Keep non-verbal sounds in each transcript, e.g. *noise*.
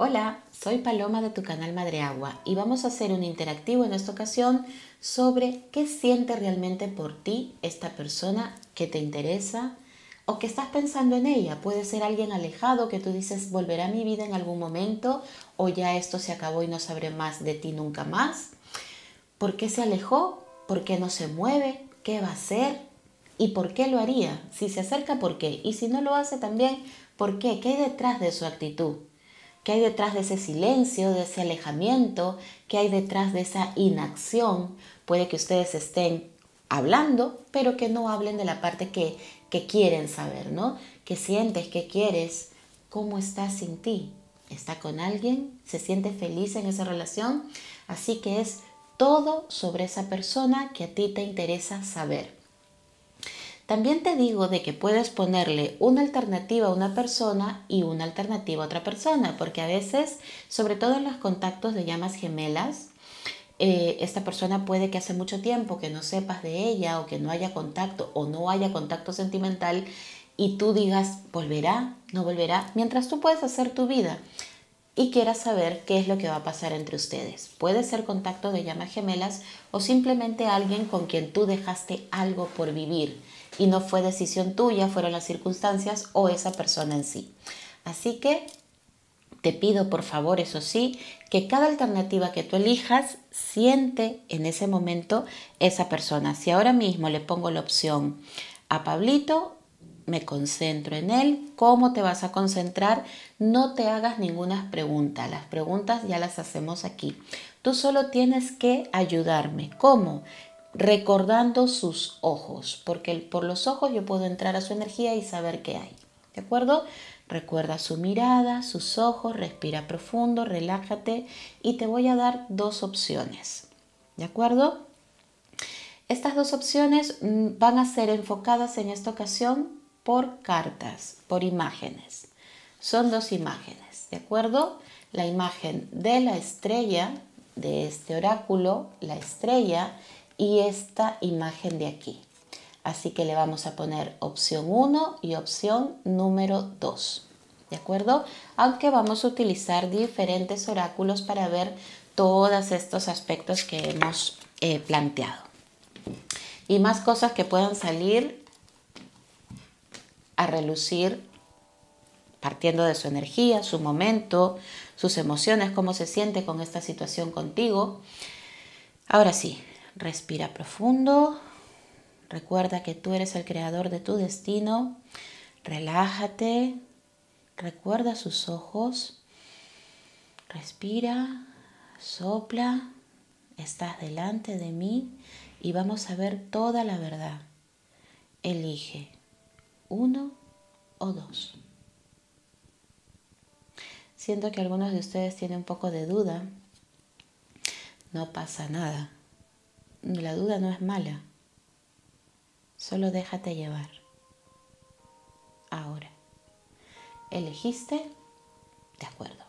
Hola, soy Paloma de tu canal Madre Agua y vamos a hacer un interactivo en esta ocasión sobre qué siente realmente por ti esta persona que te interesa o que estás pensando en ella. Puede ser alguien alejado que tú dices volverá a mi vida en algún momento o ya esto se acabó y no sabré más de ti nunca más. ¿Por qué se alejó? ¿Por qué no se mueve? ¿Qué va a hacer? ¿Y por qué lo haría? Si se acerca, ¿por qué? Y si no lo hace también, ¿por qué? ¿Qué hay detrás de su actitud? ¿Qué hay detrás de ese silencio, de ese alejamiento? ¿Qué hay detrás de esa inacción? Puede que ustedes estén hablando, pero que no hablen de la parte que, que quieren saber, ¿no? ¿Qué sientes? ¿Qué quieres? ¿Cómo estás sin ti? ¿Está con alguien? ¿Se siente feliz en esa relación? Así que es todo sobre esa persona que a ti te interesa saber. También te digo de que puedes ponerle una alternativa a una persona y una alternativa a otra persona, porque a veces, sobre todo en los contactos de llamas gemelas, eh, esta persona puede que hace mucho tiempo que no sepas de ella o que no haya contacto o no haya contacto sentimental y tú digas, volverá, no volverá, mientras tú puedes hacer tu vida y quieras saber qué es lo que va a pasar entre ustedes. Puede ser contacto de llamas gemelas o simplemente alguien con quien tú dejaste algo por vivir y no fue decisión tuya, fueron las circunstancias o esa persona en sí. Así que te pido por favor, eso sí, que cada alternativa que tú elijas siente en ese momento esa persona. Si ahora mismo le pongo la opción a Pablito, me concentro en él. ¿Cómo te vas a concentrar? No te hagas ninguna pregunta. Las preguntas ya las hacemos aquí. Tú solo tienes que ayudarme. ¿Cómo? Recordando sus ojos, porque por los ojos yo puedo entrar a su energía y saber qué hay. ¿De acuerdo? Recuerda su mirada, sus ojos, respira profundo, relájate y te voy a dar dos opciones. ¿De acuerdo? Estas dos opciones mm, van a ser enfocadas en esta ocasión por cartas, por imágenes. Son dos imágenes, ¿de acuerdo? La imagen de la estrella, de este oráculo, la estrella, y esta imagen de aquí. Así que le vamos a poner opción 1 y opción número 2. ¿De acuerdo? Aunque vamos a utilizar diferentes oráculos para ver todos estos aspectos que hemos eh, planteado. Y más cosas que puedan salir a relucir partiendo de su energía, su momento, sus emociones, cómo se siente con esta situación contigo. Ahora sí, Respira profundo. Recuerda que tú eres el creador de tu destino. Relájate. Recuerda sus ojos. Respira. Sopla. Estás delante de mí y vamos a ver toda la verdad. Elige uno o dos. Siento que algunos de ustedes tienen un poco de duda. No pasa nada. La duda no es mala. Solo déjate llevar. Ahora. ¿Elegiste? De acuerdo.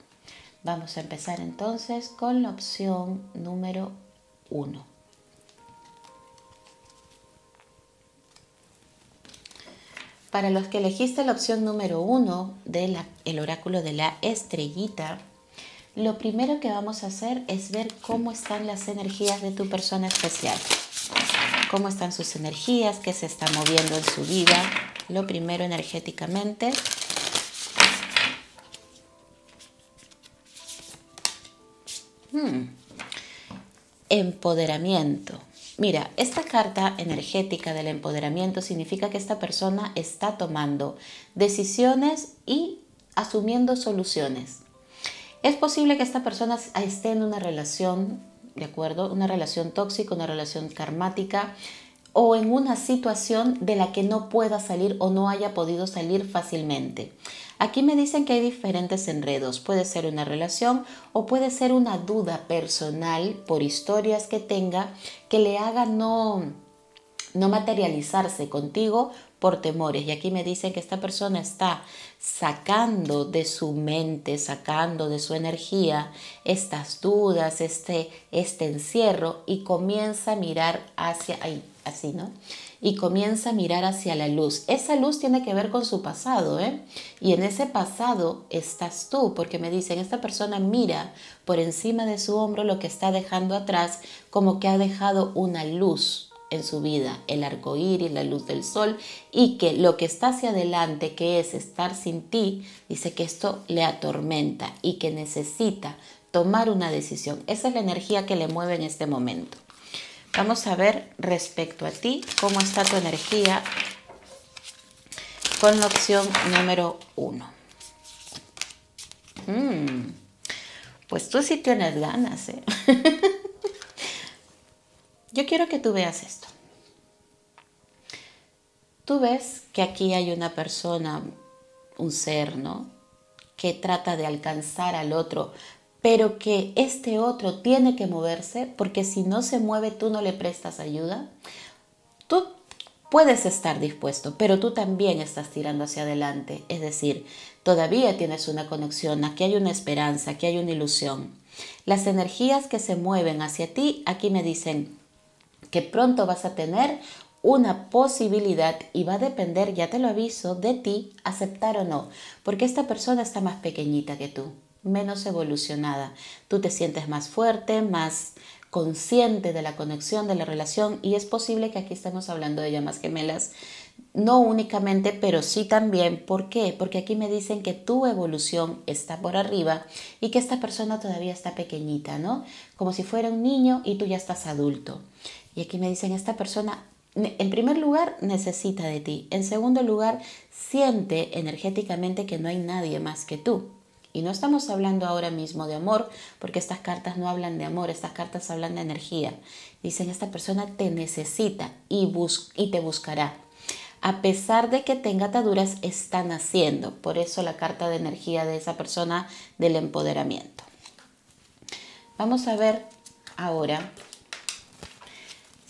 Vamos a empezar entonces con la opción número uno. Para los que elegiste la opción número uno del oráculo de la estrellita, lo primero que vamos a hacer es ver cómo están las energías de tu persona especial. Cómo están sus energías, qué se está moviendo en su vida. Lo primero energéticamente. Hmm. Empoderamiento. Mira, esta carta energética del empoderamiento significa que esta persona está tomando decisiones y asumiendo soluciones. Es posible que esta persona esté en una relación, ¿de acuerdo? Una relación tóxica, una relación karmática o en una situación de la que no pueda salir o no haya podido salir fácilmente. Aquí me dicen que hay diferentes enredos. Puede ser una relación o puede ser una duda personal por historias que tenga que le haga no, no materializarse contigo por temores. Y aquí me dicen que esta persona está sacando de su mente, sacando de su energía estas dudas, este, este encierro y comienza a mirar hacia ahí, así, ¿no? y comienza a mirar hacia la luz. Esa luz tiene que ver con su pasado, ¿eh? Y en ese pasado estás tú, porque me dicen, esta persona mira por encima de su hombro lo que está dejando atrás, como que ha dejado una luz en su vida, el arco iris, la luz del sol, y que lo que está hacia adelante, que es estar sin ti, dice que esto le atormenta y que necesita tomar una decisión. Esa es la energía que le mueve en este momento. Vamos a ver respecto a ti cómo está tu energía con la opción número uno. Mm, pues tú sí tienes ganas, ¿eh? *laughs* Yo quiero que tú veas esto. Tú ves que aquí hay una persona, un ser, ¿no? Que trata de alcanzar al otro, pero que este otro tiene que moverse porque si no se mueve tú no le prestas ayuda. Tú puedes estar dispuesto, pero tú también estás tirando hacia adelante. Es decir, todavía tienes una conexión, aquí hay una esperanza, aquí hay una ilusión. Las energías que se mueven hacia ti, aquí me dicen, que pronto vas a tener una posibilidad y va a depender, ya te lo aviso, de ti aceptar o no, porque esta persona está más pequeñita que tú, menos evolucionada. Tú te sientes más fuerte, más consciente de la conexión, de la relación y es posible que aquí estemos hablando de llamas gemelas no únicamente, pero sí también. ¿Por qué? Porque aquí me dicen que tu evolución está por arriba y que esta persona todavía está pequeñita, ¿no? Como si fuera un niño y tú ya estás adulto. Y aquí me dicen, esta persona, en primer lugar, necesita de ti. En segundo lugar, siente energéticamente que no hay nadie más que tú. Y no estamos hablando ahora mismo de amor, porque estas cartas no hablan de amor, estas cartas hablan de energía. Dicen, esta persona te necesita y, y te buscará a pesar de que tenga ataduras, está naciendo. Por eso la carta de energía de esa persona del empoderamiento. Vamos a ver ahora.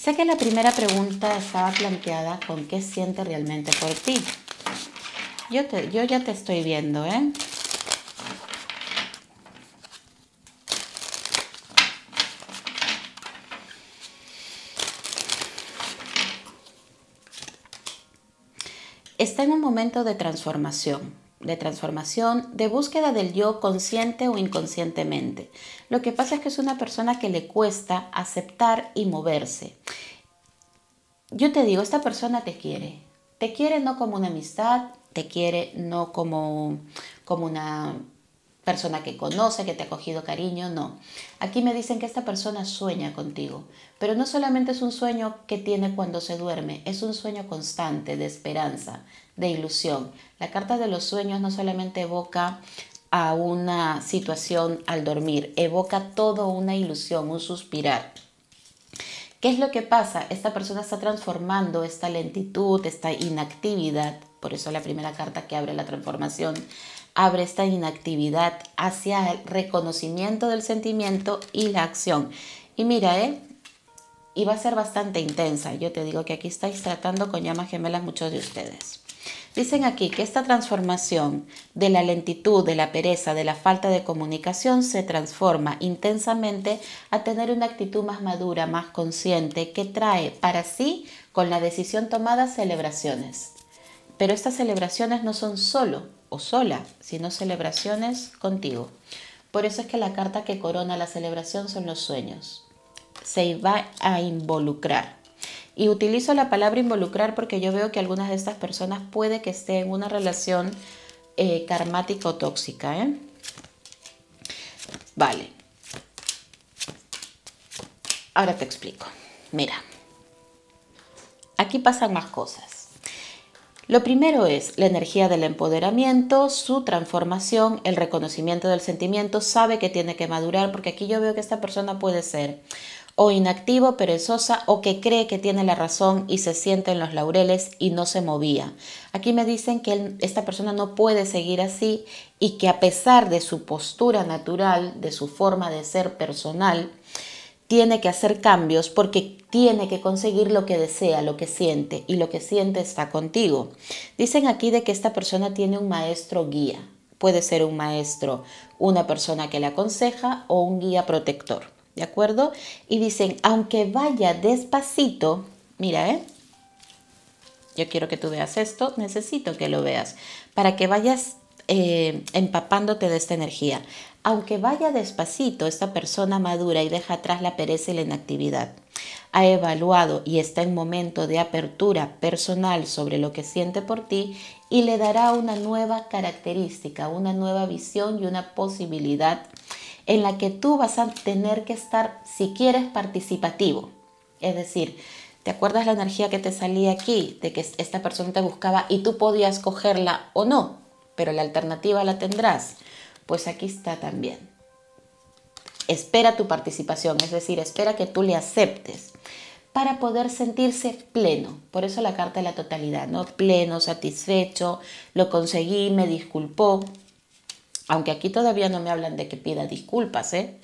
Sé que la primera pregunta estaba planteada con qué siente realmente por ti. Yo, yo ya te estoy viendo, ¿eh? está en un momento de transformación, de transformación, de búsqueda del yo consciente o inconscientemente. Lo que pasa es que es una persona que le cuesta aceptar y moverse. Yo te digo, esta persona te quiere. Te quiere no como una amistad, te quiere no como, como una persona que conoce, que te ha cogido cariño, no. Aquí me dicen que esta persona sueña contigo, pero no solamente es un sueño que tiene cuando se duerme, es un sueño constante de esperanza, de ilusión. La carta de los sueños no solamente evoca a una situación al dormir, evoca todo una ilusión, un suspirar. ¿Qué es lo que pasa? Esta persona está transformando esta lentitud, esta inactividad, por eso la primera carta que abre la transformación, abre esta inactividad hacia el reconocimiento del sentimiento y la acción. Y mira, ¿eh? Y va a ser bastante intensa. Yo te digo que aquí estáis tratando con llamas gemelas muchos de ustedes. Dicen aquí que esta transformación de la lentitud, de la pereza, de la falta de comunicación se transforma intensamente a tener una actitud más madura, más consciente, que trae para sí, con la decisión tomada, celebraciones. Pero estas celebraciones no son solo o sola, sino celebraciones contigo. Por eso es que la carta que corona la celebración son los sueños. Se va a involucrar. Y utilizo la palabra involucrar porque yo veo que algunas de estas personas puede que estén en una relación eh, karmática o tóxica. ¿eh? Vale. Ahora te explico. Mira, aquí pasan más cosas. Lo primero es la energía del empoderamiento, su transformación, el reconocimiento del sentimiento, sabe que tiene que madurar, porque aquí yo veo que esta persona puede ser o inactivo, perezosa, o que cree que tiene la razón y se siente en los laureles y no se movía. Aquí me dicen que esta persona no puede seguir así y que a pesar de su postura natural, de su forma de ser personal, tiene que hacer cambios porque tiene que conseguir lo que desea, lo que siente y lo que siente está contigo. Dicen aquí de que esta persona tiene un maestro guía. Puede ser un maestro, una persona que le aconseja o un guía protector. ¿De acuerdo? Y dicen, aunque vaya despacito, mira, ¿eh? yo quiero que tú veas esto, necesito que lo veas, para que vayas eh, empapándote de esta energía. Aunque vaya despacito, esta persona madura y deja atrás la pereza y la inactividad. Ha evaluado y está en momento de apertura personal sobre lo que siente por ti y le dará una nueva característica, una nueva visión y una posibilidad en la que tú vas a tener que estar, si quieres, participativo. Es decir, ¿te acuerdas la energía que te salía aquí? De que esta persona te buscaba y tú podías cogerla o no, pero la alternativa la tendrás. Pues aquí está también. Espera tu participación, es decir, espera que tú le aceptes para poder sentirse pleno. Por eso la carta de la totalidad, ¿no? Pleno, satisfecho, lo conseguí, me disculpó. Aunque aquí todavía no me hablan de que pida disculpas, ¿eh?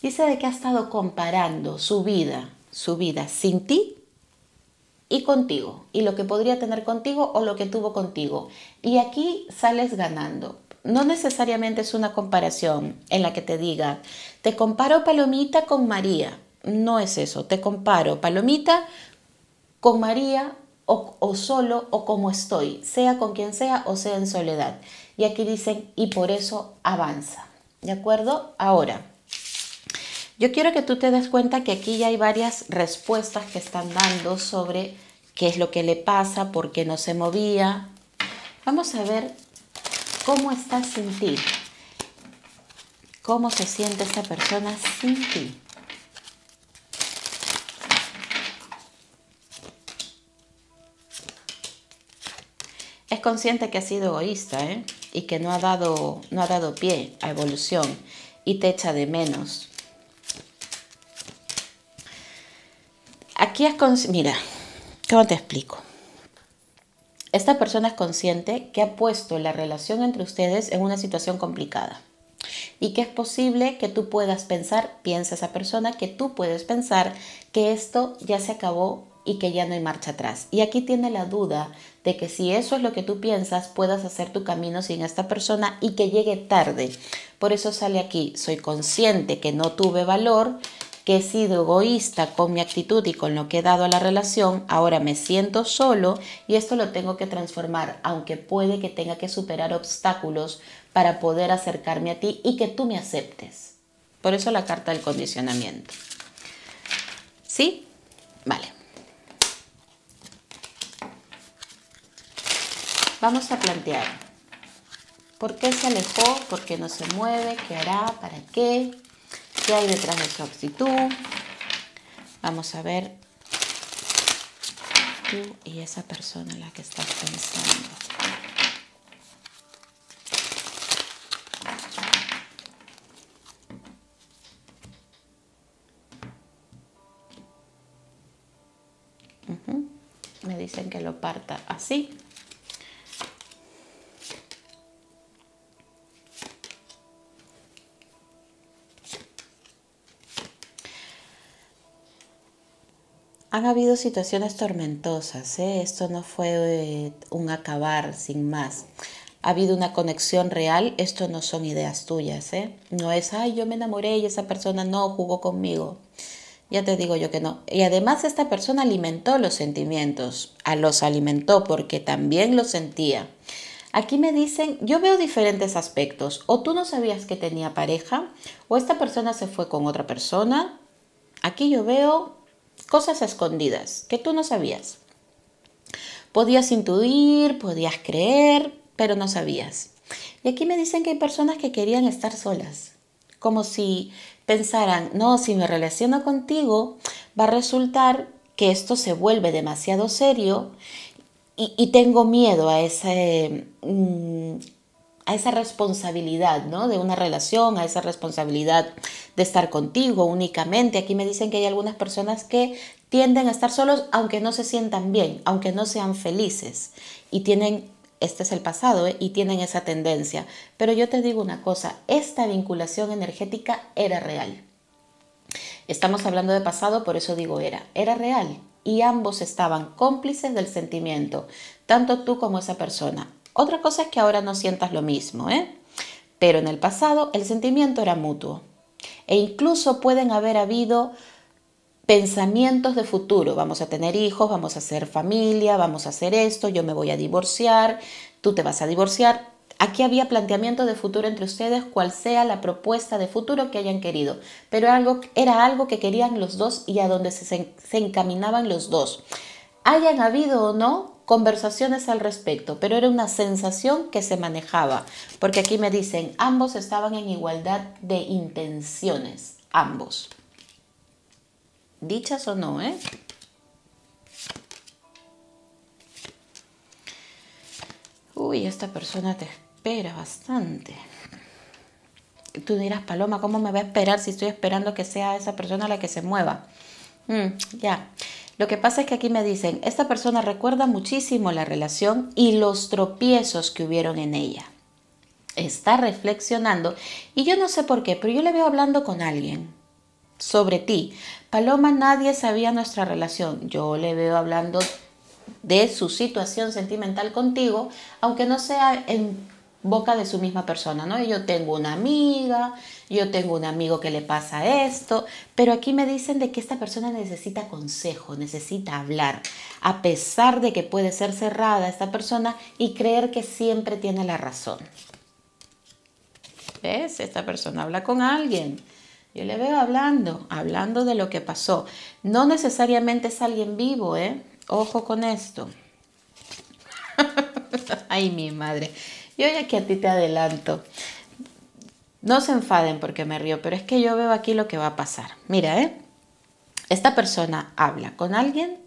Dice de que ha estado comparando su vida, su vida sin ti y contigo, y lo que podría tener contigo o lo que tuvo contigo. Y aquí sales ganando. No necesariamente es una comparación en la que te diga, te comparo Palomita con María. No es eso, te comparo Palomita con María o, o solo o como estoy, sea con quien sea o sea en soledad. Y aquí dicen, y por eso avanza. ¿De acuerdo? Ahora, yo quiero que tú te des cuenta que aquí ya hay varias respuestas que están dando sobre qué es lo que le pasa, por qué no se movía. Vamos a ver cómo está sin ti. ¿Cómo se siente esta persona sin ti? Es consciente que ha sido egoísta, ¿eh? Y que no ha dado, no ha dado pie a evolución y te echa de menos. Aquí es mira, ¿cómo te explico? Esta persona es consciente que ha puesto la relación entre ustedes en una situación complicada y que es posible que tú puedas pensar, piensa esa persona, que tú puedes pensar que esto ya se acabó y que ya no hay marcha atrás. Y aquí tiene la duda de que si eso es lo que tú piensas, puedas hacer tu camino sin esta persona y que llegue tarde. Por eso sale aquí, soy consciente que no tuve valor, que he sido egoísta con mi actitud y con lo que he dado a la relación, ahora me siento solo y esto lo tengo que transformar, aunque puede que tenga que superar obstáculos para poder acercarme a ti y que tú me aceptes. Por eso la carta del condicionamiento. ¿Sí? Vale. Vamos a plantear, ¿por qué se alejó? ¿Por qué no se mueve? ¿Qué hará? ¿Para qué? ¿Qué hay detrás de su actitud? Vamos a ver tú y esa persona en la que estás pensando. Me dicen que lo parta así. Han habido situaciones tormentosas, ¿eh? esto no fue eh, un acabar sin más. Ha habido una conexión real, esto no son ideas tuyas, ¿eh? no es, ay, yo me enamoré y esa persona no jugó conmigo. Ya te digo yo que no. Y además esta persona alimentó los sentimientos, a los alimentó porque también los sentía. Aquí me dicen, yo veo diferentes aspectos. O tú no sabías que tenía pareja, o esta persona se fue con otra persona. Aquí yo veo cosas escondidas que tú no sabías. Podías intuir, podías creer, pero no sabías. Y aquí me dicen que hay personas que querían estar solas, como si pensaran, no, si me relaciono contigo, va a resultar que esto se vuelve demasiado serio y, tengo miedo a ese, mm, a esa responsabilidad, ¿no? De una relación, a esa responsabilidad de estar contigo únicamente. Aquí me dicen que hay algunas personas que tienden a estar solos aunque no se sientan bien, aunque no sean felices y tienen este es el pasado ¿eh? y tienen esa tendencia. Pero yo te digo una cosa, esta vinculación energética era real. Estamos hablando de pasado, por eso digo era, era real y ambos estaban cómplices del sentimiento, tanto tú como esa persona. Otra cosa es que ahora no sientas lo mismo, ¿eh? Pero en el pasado el sentimiento era mutuo. E incluso pueden haber habido pensamientos de futuro. Vamos a tener hijos, vamos a hacer familia, vamos a hacer esto, yo me voy a divorciar, tú te vas a divorciar. Aquí había planteamiento de futuro entre ustedes, cual sea la propuesta de futuro que hayan querido, pero era algo que querían los dos y a donde se encaminaban los dos. Hayan habido o no conversaciones al respecto, pero era una sensación que se manejaba, porque aquí me dicen, ambos estaban en igualdad de intenciones, ambos. Dichas o no, ¿eh? Uy, esta persona te espera bastante. Tú dirás, Paloma, ¿cómo me va a esperar si estoy esperando que sea esa persona la que se mueva? Mm, ya. Lo que pasa es que aquí me dicen, esta persona recuerda muchísimo la relación y los tropiezos que hubieron en ella. Está reflexionando y yo no sé por qué, pero yo le veo hablando con alguien sobre ti. Paloma, nadie sabía nuestra relación. Yo le veo hablando de su situación sentimental contigo, aunque no sea en boca de su misma persona, ¿no? Yo tengo una amiga, yo tengo un amigo que le pasa esto, pero aquí me dicen de que esta persona necesita consejo, necesita hablar, a pesar de que puede ser cerrada esta persona y creer que siempre tiene la razón. ¿Ves? Esta persona habla con alguien yo le veo hablando, hablando de lo que pasó. No necesariamente es alguien vivo, ¿eh? Ojo con esto. *laughs* Ay, mi madre. Yo ya que a ti te adelanto. No se enfaden porque me río, pero es que yo veo aquí lo que va a pasar. Mira, ¿eh? Esta persona habla con alguien,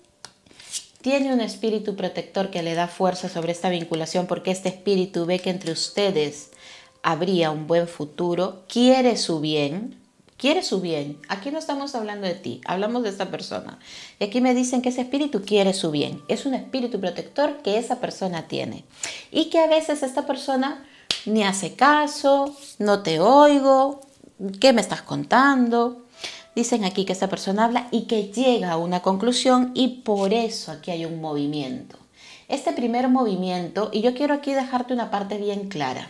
tiene un espíritu protector que le da fuerza sobre esta vinculación porque este espíritu ve que entre ustedes habría un buen futuro, quiere su bien, quiere su bien. Aquí no estamos hablando de ti, hablamos de esta persona. Y aquí me dicen que ese espíritu quiere su bien. Es un espíritu protector que esa persona tiene. Y que a veces esta persona ni hace caso, no te oigo, ¿qué me estás contando? Dicen aquí que esta persona habla y que llega a una conclusión y por eso aquí hay un movimiento. Este primer movimiento, y yo quiero aquí dejarte una parte bien clara.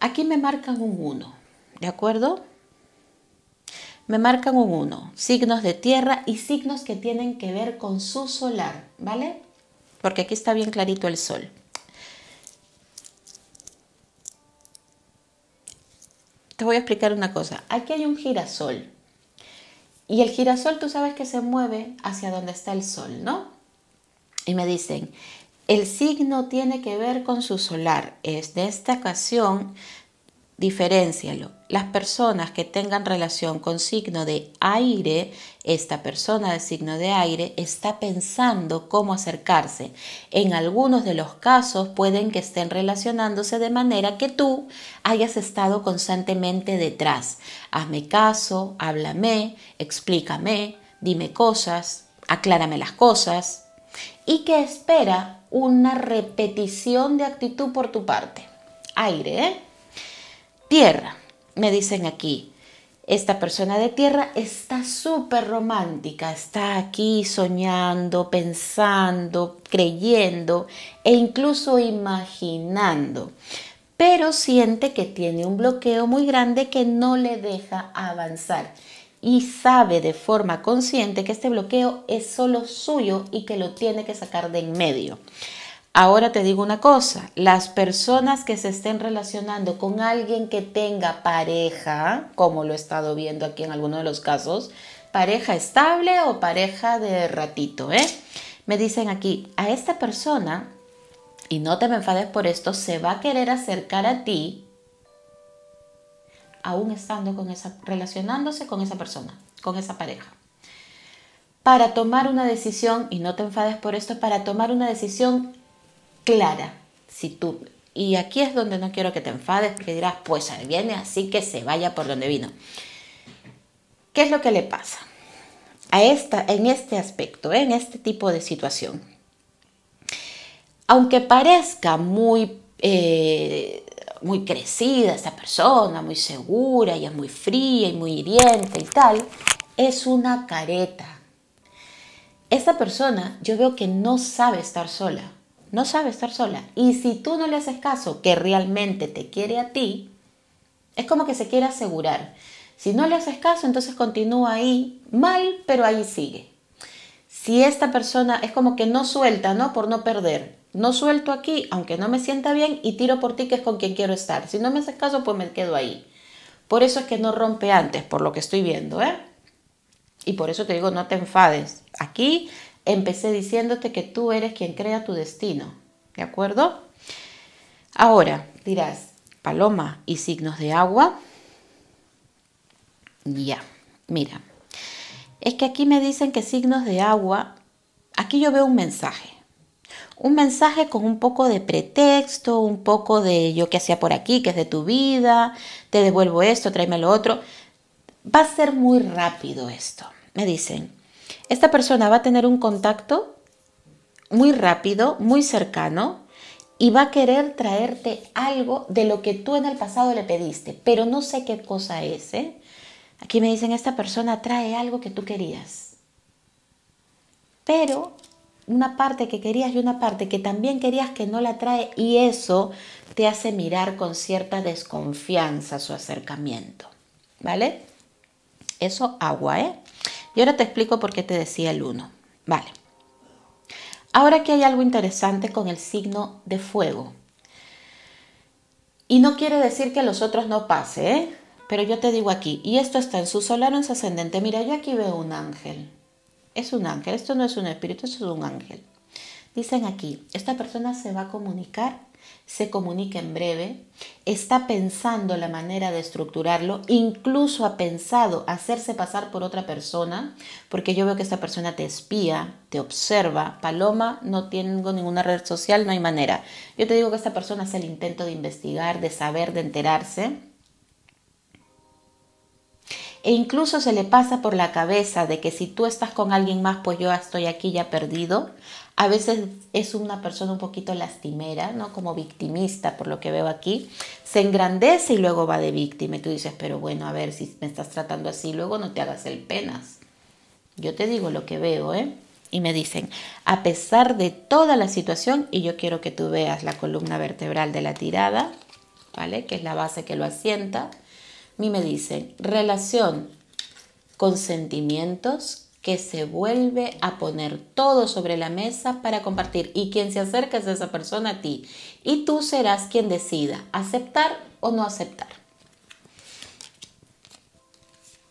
Aquí me marcan un 1, ¿de acuerdo? Me marcan un 1, signos de tierra y signos que tienen que ver con su solar, ¿vale? Porque aquí está bien clarito el sol. Te voy a explicar una cosa. Aquí hay un girasol. Y el girasol tú sabes que se mueve hacia donde está el sol, ¿no? Y me dicen, el signo tiene que ver con su solar. Es de esta ocasión, diferencialo. Las personas que tengan relación con signo de aire, esta persona de signo de aire está pensando cómo acercarse. En algunos de los casos pueden que estén relacionándose de manera que tú hayas estado constantemente detrás. Hazme caso, háblame, explícame, dime cosas, aclárame las cosas. Y que espera una repetición de actitud por tu parte. Aire, ¿eh? Tierra, me dicen aquí. Esta persona de tierra está súper romántica, está aquí soñando, pensando, creyendo e incluso imaginando, pero siente que tiene un bloqueo muy grande que no le deja avanzar y sabe de forma consciente que este bloqueo es solo suyo y que lo tiene que sacar de en medio. Ahora te digo una cosa, las personas que se estén relacionando con alguien que tenga pareja, como lo he estado viendo aquí en algunos de los casos, pareja estable o pareja de ratito, ¿eh? Me dicen aquí, a esta persona, y no te me enfades por esto, se va a querer acercar a ti aún estando con esa, relacionándose con esa persona, con esa pareja. Para tomar una decisión, y no te enfades por esto, para tomar una decisión clara. Si tú, y aquí es donde no quiero que te enfades, porque dirás, pues ahí viene así que se vaya por donde vino. ¿Qué es lo que le pasa? A esta, en este aspecto, en este tipo de situación. Aunque parezca muy eh, muy crecida esta persona, muy segura y es muy fría y muy hiriente y tal, es una careta. Esta persona yo veo que no sabe estar sola, no sabe estar sola. Y si tú no le haces caso que realmente te quiere a ti, es como que se quiere asegurar. Si no le haces caso, entonces continúa ahí mal, pero ahí sigue. Si esta persona es como que no suelta, ¿no? Por no perder. No suelto aquí, aunque no me sienta bien, y tiro por ti, que es con quien quiero estar. Si no me haces caso, pues me quedo ahí. Por eso es que no rompe antes, por lo que estoy viendo, ¿eh? Y por eso te digo, no te enfades. Aquí empecé diciéndote que tú eres quien crea tu destino, ¿de acuerdo? Ahora dirás, paloma y signos de agua. Ya, mira, es que aquí me dicen que signos de agua, aquí yo veo un mensaje. Un mensaje con un poco de pretexto, un poco de yo que hacía por aquí, que es de tu vida, te devuelvo esto, tráeme lo otro. Va a ser muy rápido esto. Me dicen, esta persona va a tener un contacto muy rápido, muy cercano, y va a querer traerte algo de lo que tú en el pasado le pediste, pero no sé qué cosa es. ¿eh? Aquí me dicen, esta persona trae algo que tú querías, pero una parte que querías y una parte que también querías que no la trae y eso te hace mirar con cierta desconfianza su acercamiento, ¿vale? Eso agua, ¿eh? Y ahora te explico por qué te decía el 1. Vale. Ahora aquí hay algo interesante con el signo de fuego. Y no quiere decir que los otros no pase, ¿eh? Pero yo te digo aquí, y esto está en su solar o en su ascendente. Mira, yo aquí veo un ángel. Es un ángel, esto no es un espíritu, esto es un ángel. Dicen aquí, esta persona se va a comunicar se comunica en breve, está pensando la manera de estructurarlo, incluso ha pensado hacerse pasar por otra persona, porque yo veo que esta persona te espía, te observa. Paloma, no tengo ninguna red social, no hay manera. Yo te digo que esta persona hace el intento de investigar, de saber, de enterarse. E incluso se le pasa por la cabeza de que si tú estás con alguien más, pues yo estoy aquí ya perdido. A veces es una persona un poquito lastimera, ¿no? Como victimista, por lo que veo aquí. Se engrandece y luego va de víctima. Y tú dices, pero bueno, a ver, si me estás tratando así, luego no te hagas el penas. Yo te digo lo que veo, ¿eh? Y me dicen, a pesar de toda la situación, y yo quiero que tú veas la columna vertebral de la tirada, ¿vale? Que es la base que lo asienta. Mí me dicen, relación con sentimientos que se vuelve a poner todo sobre la mesa para compartir y quien se acerca es esa persona a ti y tú serás quien decida aceptar o no aceptar.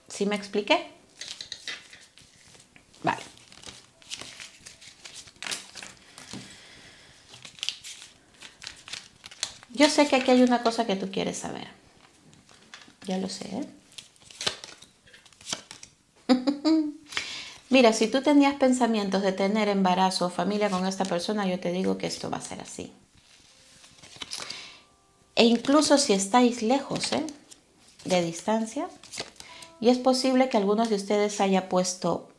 ¿Sí me expliqué? Vale. Yo sé que aquí hay una cosa que tú quieres saber. Ya lo sé. ¿eh? *laughs* Mira, si tú tenías pensamientos de tener embarazo o familia con esta persona, yo te digo que esto va a ser así. E incluso si estáis lejos ¿eh? de distancia, y es posible que algunos de ustedes haya puesto,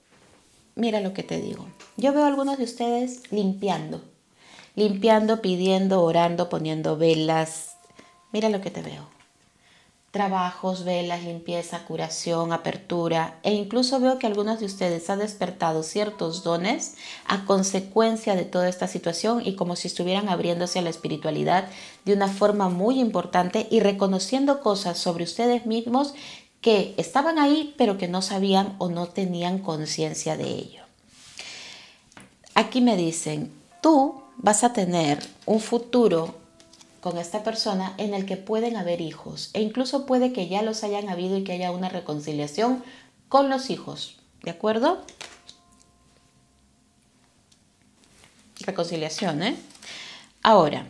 mira lo que te digo, yo veo a algunos de ustedes limpiando, limpiando, pidiendo, orando, poniendo velas, mira lo que te veo trabajos, velas, limpieza, curación, apertura e incluso veo que algunos de ustedes han despertado ciertos dones a consecuencia de toda esta situación y como si estuvieran abriéndose a la espiritualidad de una forma muy importante y reconociendo cosas sobre ustedes mismos que estaban ahí pero que no sabían o no tenían conciencia de ello. Aquí me dicen, tú vas a tener un futuro con esta persona en el que pueden haber hijos e incluso puede que ya los hayan habido y que haya una reconciliación con los hijos. ¿De acuerdo? Reconciliación, ¿eh? Ahora,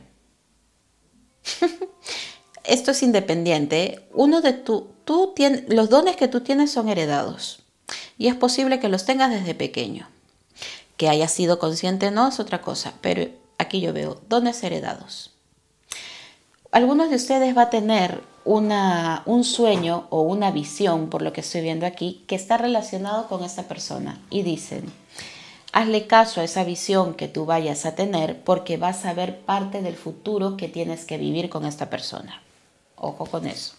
*laughs* esto es independiente. Uno de tu, tú tienes, los dones que tú tienes son heredados y es posible que los tengas desde pequeño. Que hayas sido consciente no es otra cosa, pero aquí yo veo dones heredados algunos de ustedes va a tener una, un sueño o una visión, por lo que estoy viendo aquí, que está relacionado con esa persona. Y dicen, hazle caso a esa visión que tú vayas a tener porque vas a ver parte del futuro que tienes que vivir con esta persona. Ojo con eso.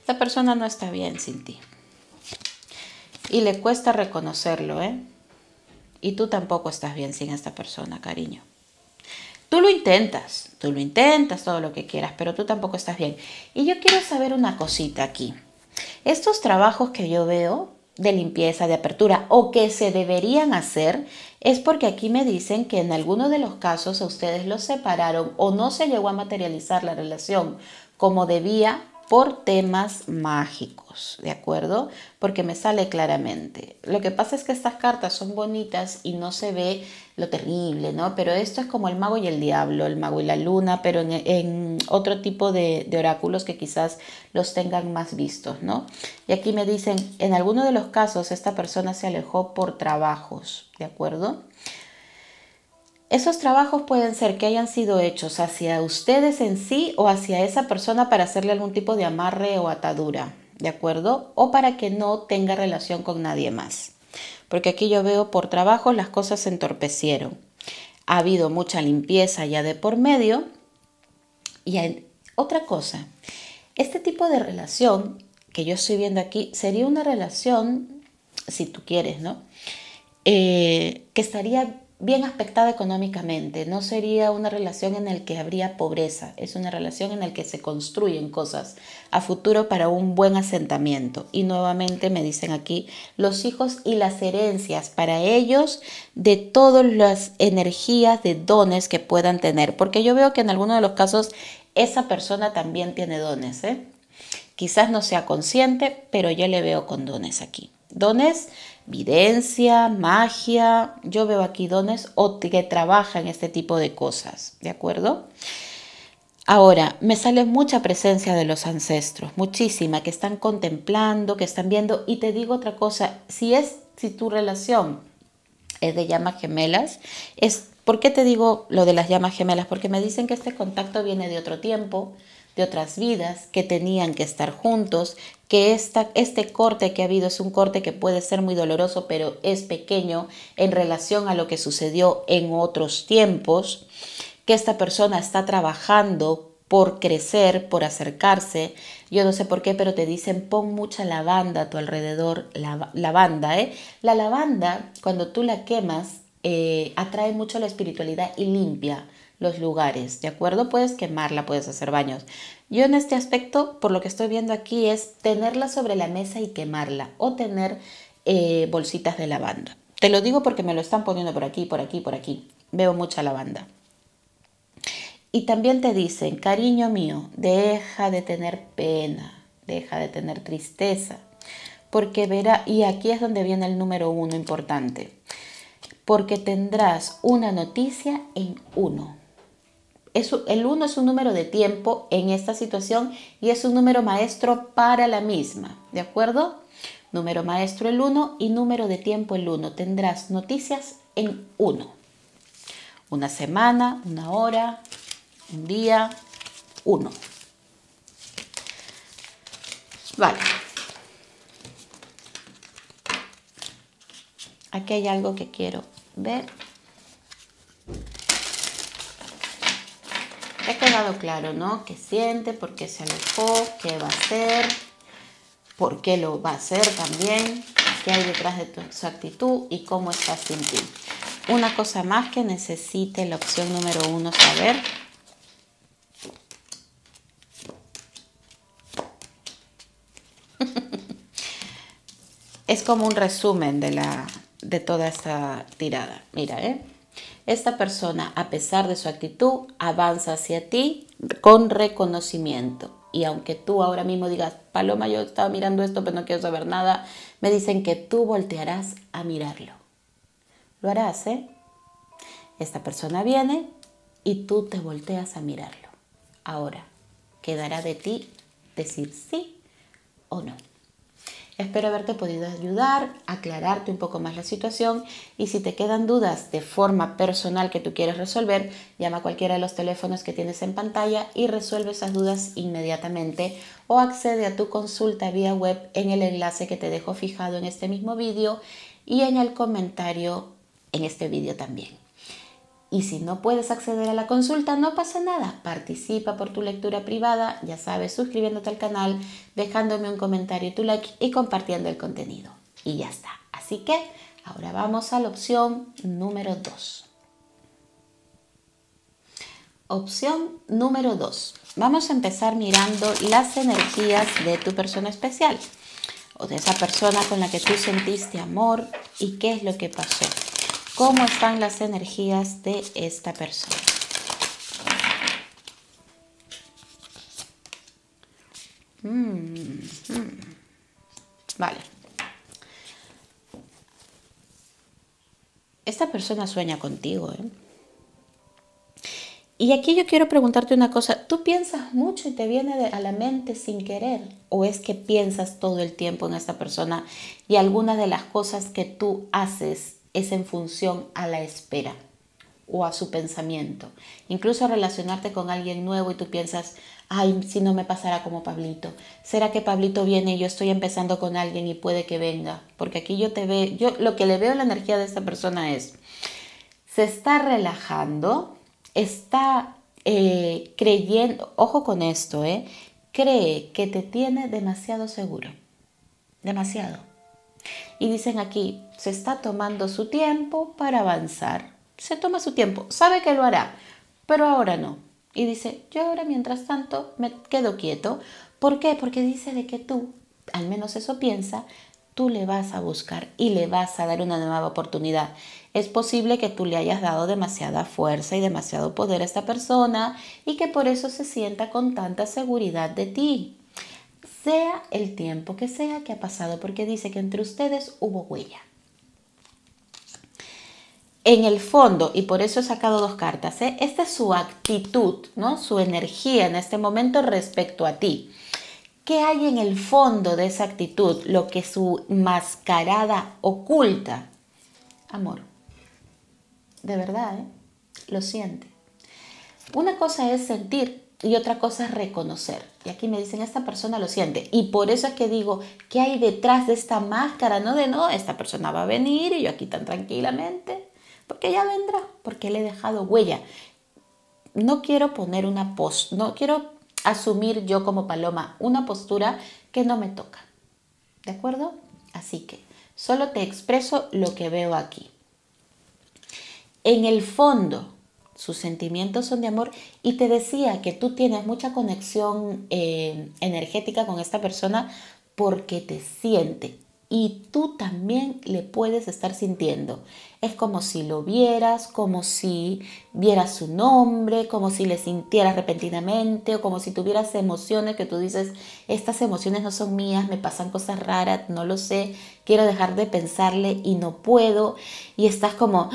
Esta persona no está bien sin ti. Y le cuesta reconocerlo, ¿eh? Y tú tampoco estás bien sin esta persona, cariño. Tú lo intentas, tú lo intentas, todo lo que quieras, pero tú tampoco estás bien. Y yo quiero saber una cosita aquí. Estos trabajos que yo veo de limpieza, de apertura o que se deberían hacer, es porque aquí me dicen que en algunos de los casos a ustedes los separaron o no se llegó a materializar la relación como debía por temas mágicos, ¿de acuerdo? Porque me sale claramente. Lo que pasa es que estas cartas son bonitas y no se ve lo terrible, ¿no? Pero esto es como el mago y el diablo, el mago y la luna, pero en, otro tipo de, de, oráculos que quizás los tengan más vistos, ¿no? Y aquí me dicen, en alguno de los casos esta persona se alejó por trabajos, ¿de acuerdo? Esos trabajos pueden ser que hayan sido hechos hacia ustedes en sí o hacia esa persona para hacerle algún tipo de amarre o atadura, ¿de acuerdo? O para que no tenga relación con nadie más. Porque aquí yo veo por trabajo las cosas se entorpecieron. Ha habido mucha limpieza ya de por medio. Y hay otra cosa, este tipo de relación que yo estoy viendo aquí sería una relación, si tú quieres, ¿no? Eh, que estaría bien aspectada económicamente, no sería una relación en la que habría pobreza, es una relación en la que se construyen cosas a futuro para un buen asentamiento. Y nuevamente me dicen aquí los hijos y las herencias para ellos de todas las energías de dones que puedan tener, porque yo veo que en algunos de los casos esa persona también tiene dones, ¿eh? Quizás no sea consciente, pero yo le veo con dones aquí. Dones videncia, magia, yo veo aquí dones o que trabajan este tipo de cosas, ¿de acuerdo? Ahora, me sale mucha presencia de los ancestros, muchísima, que están contemplando, que están viendo. Y te digo otra cosa, si es, si tu relación es de llamas gemelas, es, ¿por qué te digo lo de las llamas gemelas? Porque me dicen que este contacto viene de otro tiempo, de otras vidas, que tenían que estar juntos, que esta, este corte que ha habido es un corte que puede ser muy doloroso, pero es pequeño en relación a lo que sucedió en otros tiempos, que esta persona está trabajando por crecer, por acercarse. Yo no sé por qué, pero te dicen pon mucha lavanda a tu alrededor, la, lavanda, ¿eh? La lavanda, cuando tú la quemas, eh, atrae mucho la espiritualidad y limpia los lugares, ¿de acuerdo? Puedes quemarla, puedes hacer baños. Yo en este aspecto, por lo que estoy viendo aquí, es tenerla sobre la mesa y quemarla o tener eh, bolsitas de lavanda. Te lo digo porque me lo están poniendo por aquí, por aquí, por aquí. Veo mucha lavanda. Y también te dicen, cariño mío, deja de tener pena, deja de tener tristeza, porque verá, y aquí es donde viene el número uno importante, porque tendrás una noticia en uno el 1 es un número de tiempo en esta situación y es un número maestro para la misma, ¿de acuerdo? Número maestro el 1 y número de tiempo el 1. Tendrás noticias en 1. Una semana, una hora, un día, 1. Vale. Aquí hay algo que quiero ver. Ha quedado claro, ¿no? ¿Qué siente? ¿Por qué se alejó? ¿Qué va a hacer? ¿Por qué lo va a hacer también? ¿Qué hay detrás de su actitud? ¿Y cómo está sin ti? Una cosa más que necesite la opción número uno saber. *laughs* es como un resumen de, la, de toda esta tirada. Mira, ¿eh? Esta persona, a pesar de su actitud, avanza hacia ti con reconocimiento. Y aunque tú ahora mismo digas, Paloma, yo estaba mirando esto, pero no quiero saber nada, me dicen que tú voltearás a mirarlo. Lo harás, ¿eh? Esta persona viene y tú te volteas a mirarlo. Ahora, quedará de ti decir sí o no. Espero haberte podido ayudar, aclararte un poco más la situación y si te quedan dudas de forma personal que tú quieres resolver, llama a cualquiera de los teléfonos que tienes en pantalla y resuelve esas dudas inmediatamente o accede a tu consulta vía web en el enlace que te dejo fijado en este mismo vídeo y en el comentario en este vídeo también. Y si no puedes acceder a la consulta, no pasa nada. Participa por tu lectura privada, ya sabes, suscribiéndote al canal, dejándome un comentario y tu like y compartiendo el contenido. Y ya está. Así que ahora vamos a la opción número 2. Opción número 2. Vamos a empezar mirando las energías de tu persona especial o de esa persona con la que tú sentiste amor y qué es lo que pasó. ¿Cómo están las energías de esta persona? Mm, mm. Vale. Esta persona sueña contigo, ¿eh? Y aquí yo quiero preguntarte una cosa, ¿tú piensas mucho y te viene a la mente sin querer? ¿O es que piensas todo el tiempo en esta persona y algunas de las cosas que tú haces es en función a la espera o a su pensamiento? Incluso relacionarte con alguien nuevo y tú piensas, ay, si no me pasará como Pablito. ¿Será que Pablito viene y yo estoy empezando con alguien y puede que venga? Porque aquí yo te veo, yo lo que le veo en la energía de esta persona es, se está relajando, está eh, creyendo, ojo con esto, eh, cree que te tiene demasiado seguro, demasiado. Y dicen aquí, se está tomando su tiempo para avanzar. Se toma su tiempo, sabe que lo hará, pero ahora no. Y dice, yo ahora mientras tanto me quedo quieto. ¿Por qué? Porque dice de que tú, al menos eso piensa, tú le vas a buscar y le vas a dar una nueva oportunidad. Es posible que tú le hayas dado demasiada fuerza y demasiado poder a esta persona y que por eso se sienta con tanta seguridad de ti. Sea el tiempo que sea que ha pasado, porque dice que entre ustedes hubo huella. En el fondo, y por eso he sacado dos cartas, ¿eh? esta es su actitud, ¿no? su energía en este momento respecto a ti. ¿Qué hay en el fondo de esa actitud? Lo que su mascarada oculta. Amor de verdad, ¿eh? lo siente. Una cosa es sentir y otra cosa es reconocer. Y aquí me dicen, esta persona lo siente. Y por eso es que digo, ¿qué hay detrás de esta máscara? No de no, esta persona va a venir y yo aquí tan tranquilamente. Porque ya vendrá, porque le he dejado huella. No quiero poner una post, no quiero asumir yo como paloma una postura que no me toca. ¿De acuerdo? Así que solo te expreso lo que veo aquí en el fondo sus sentimientos son de amor y te decía que tú tienes mucha conexión eh, energética con esta persona porque te siente y tú también le puedes estar sintiendo. Es como si lo vieras, como si vieras su nombre, como si le sintieras repentinamente o como si tuvieras emociones que tú dices, estas emociones no son mías, me pasan cosas raras, no lo sé, quiero dejar de pensarle y no puedo. Y estás como,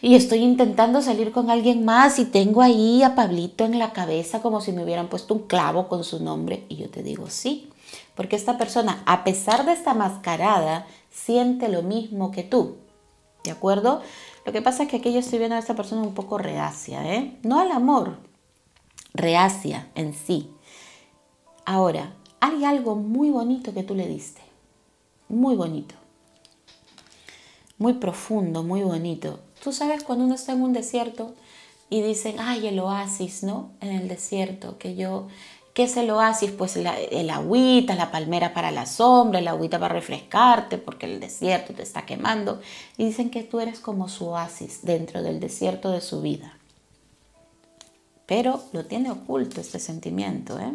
y estoy intentando salir con alguien más y tengo ahí a Pablito en la cabeza como si me hubieran puesto un clavo con su nombre. Y yo te digo, sí, porque esta persona, a pesar de esta mascarada, siente lo mismo que tú. ¿De acuerdo? Lo que pasa es que aquí yo estoy viendo a esta persona un poco reacia, ¿eh? No al amor, reacia en sí. Ahora, hay algo muy bonito que tú le diste. Muy bonito. Muy profundo, muy bonito. Tú sabes cuando uno está en un desierto y dicen, ay, el oasis, ¿no? En el desierto, que yo ¿Qué es el oasis? Pues el agüita, la palmera para la sombra, el agüita para refrescarte porque el desierto te está quemando. Y dicen que tú eres como su oasis dentro del desierto de su vida. Pero lo tiene oculto este sentimiento. ¿eh?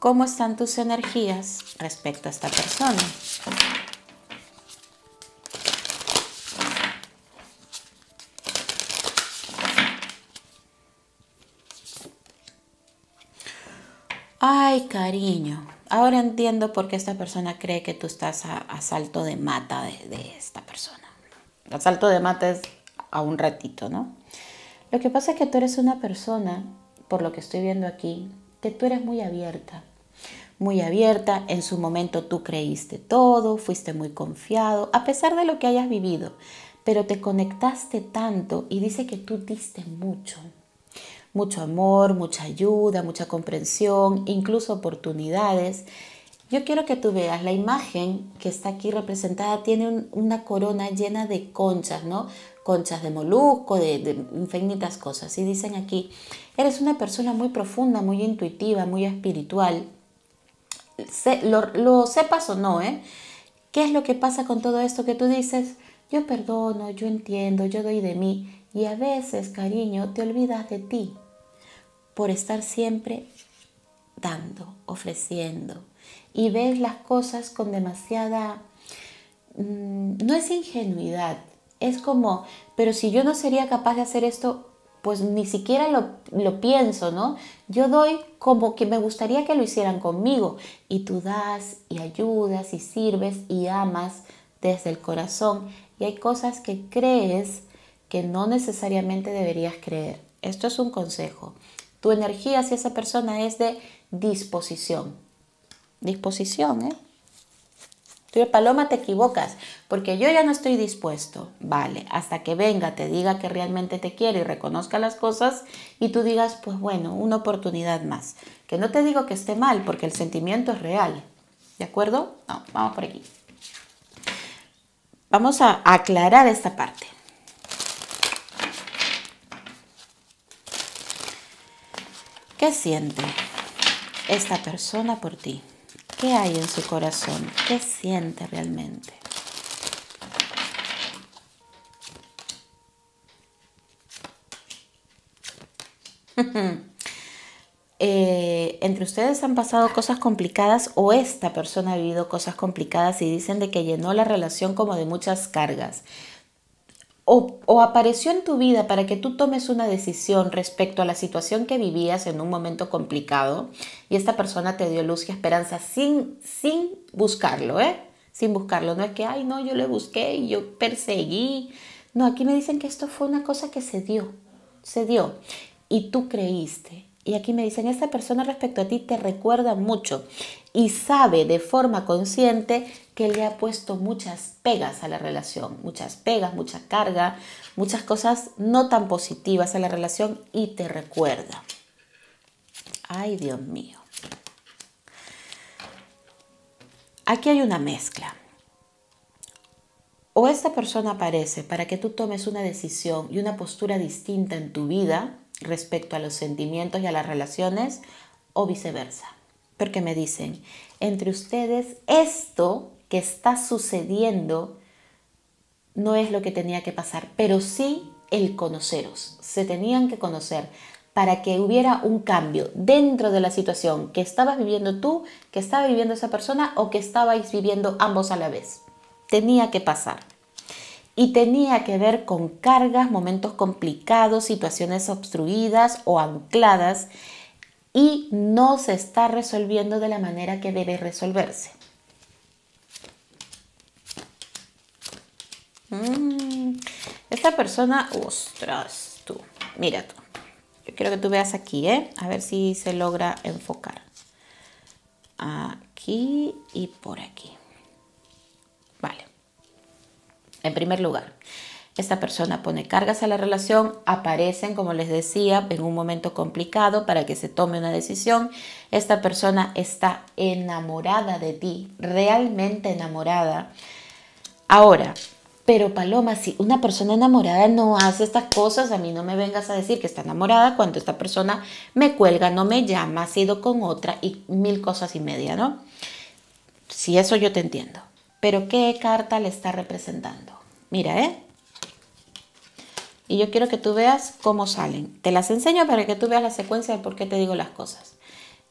¿Cómo están tus energías respecto a esta persona? Ay, cariño. Ahora entiendo por qué esta persona cree que tú estás a, salto de mata de, esta persona. A salto de mata es a un ratito, ¿no? Lo que pasa es que tú eres una persona, por lo que estoy viendo aquí, que tú eres muy abierta. Muy abierta, en su momento tú creíste todo, fuiste muy confiado, a pesar de lo que hayas vivido, pero te conectaste tanto y dice que tú diste mucho, mucho amor, mucha ayuda, mucha comprensión, incluso oportunidades. Yo quiero que tú veas la imagen que está aquí representada, tiene una corona llena de conchas, ¿no? Conchas de molusco, de, infinitas cosas. Y dicen aquí, eres una persona muy profunda, muy intuitiva, muy espiritual. lo, lo sepas o no, ¿eh? ¿Qué es lo que pasa con todo esto que tú dices? Yo perdono, yo entiendo, yo doy de mí. Y a veces, cariño, te olvidas de ti por estar siempre dando, ofreciendo. Y ves las cosas con demasiada... Mm, no es ingenuidad, es como, pero si yo no sería capaz de hacer esto, pues ni siquiera lo, lo, pienso, ¿no? Yo doy como que me gustaría que lo hicieran conmigo y tú das y ayudas y sirves y amas desde el corazón y hay cosas que crees que no necesariamente deberías creer. Esto es un consejo. Tu energía hacia esa persona es de disposición. Disposición, ¿eh? Tú, Paloma, te equivocas, porque yo ya no estoy dispuesto. Vale, hasta que venga, te diga que realmente te quiere y reconozca las cosas y tú digas, pues bueno, una oportunidad más. Que no te digo que esté mal, porque el sentimiento es real. ¿De acuerdo? No, vamos por aquí. Vamos a aclarar esta parte. ¿Qué siente esta persona por ti? ¿Qué hay en su corazón? ¿Qué siente realmente? *laughs* Eh, entre ustedes han pasado cosas complicadas o esta persona ha vivido cosas complicadas y dicen de que llenó la relación como de muchas cargas. O, apareció en tu vida para que tú tomes una decisión respecto a la situación que vivías en un momento complicado y esta persona te dio luz y esperanza sin, sin buscarlo, ¿eh? Sin buscarlo. No es que, ay, no, yo le busqué y yo perseguí. No, aquí me dicen que esto fue una cosa que se dio, se dio y tú creíste y aquí me dicen, esta persona respecto a ti te recuerda mucho y sabe de forma consciente que le ha puesto muchas pegas a la relación, muchas pegas, mucha carga, muchas cosas no tan positivas a la relación y te recuerda. Ay, Dios mío. Aquí hay una mezcla. O esta persona aparece para que tú tomes una decisión y una postura distinta en tu vida, respecto a los sentimientos y a las relaciones o viceversa. Porque me dicen, entre ustedes esto que está sucediendo no es lo que tenía que pasar, pero sí el conoceros. Se tenían que conocer para que hubiera un cambio dentro de la situación que estabas viviendo tú, que estaba viviendo esa persona o que estabais viviendo ambos a la vez. Tenía que pasar y tenía que ver con cargas, momentos complicados, situaciones obstruidas o ancladas y no se está resolviendo de la manera que debe resolverse. Mm, esta persona, ostras, tú, mira. Yo quiero que tú veas aquí, ¿eh? A ver si se logra enfocar. Aquí y por aquí. Vale. En primer lugar, esta persona pone cargas a la relación, aparecen, como les decía, en un momento complicado para que se tome una decisión. Esta persona está enamorada de ti, realmente enamorada. Ahora, pero Paloma, si una persona enamorada no hace estas cosas, a mí no me vengas a decir que está enamorada cuando esta persona me cuelga, no me llama, ha sido con otra y mil cosas y media, ¿no? Si eso yo te entiendo. Pero ¿qué carta le está representando? Mira, ¿eh? Y yo quiero que tú veas cómo salen. Te las enseño para que tú veas la secuencia de por qué te digo las cosas.